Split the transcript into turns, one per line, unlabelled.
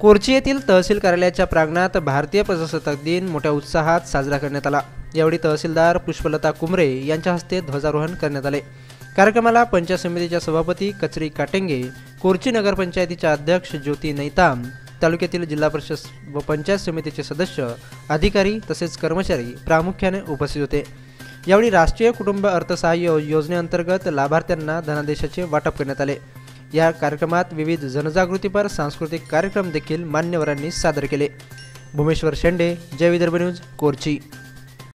कोरची येथील तहसील कार्यालयाच्या प्रांगणात भारतीय प्रजासत्ताक दिन मोठ्या उत्साहात साजरा करण्यात आला. यावेळी तहसीलदार पुष्पलता कुमरे यांच्या हस्ते ध्वजारोहण करण्यात आले. कार्यक्रमाला पंचायत समितीच्या सभापती कचरी काटेंगे कोरची नगरपंचायतीच्या अध्यक्ष ज्योती नैताम तालुक्यातील जिल्हा परिषद व पंचायत समितीचे सदस्य अधिकारी तसेच कर्मचारी प्रामुख्याने उपस्थित होते. यावेळी राष्ट्रीय कुटुंब अर्थसहाय्य योजनेअंतर्गत लाभार्थ्यांना धनादेशाचे वाटप करण्यात आले. या कार्यक्रमात विविध जनजागृतीपर सांस्कृतिक कार्यक्रम देखील मान्यवरांनी सादर केले. भूमेश्वर शेंडे जय विदर्भ न्यूज कोरची.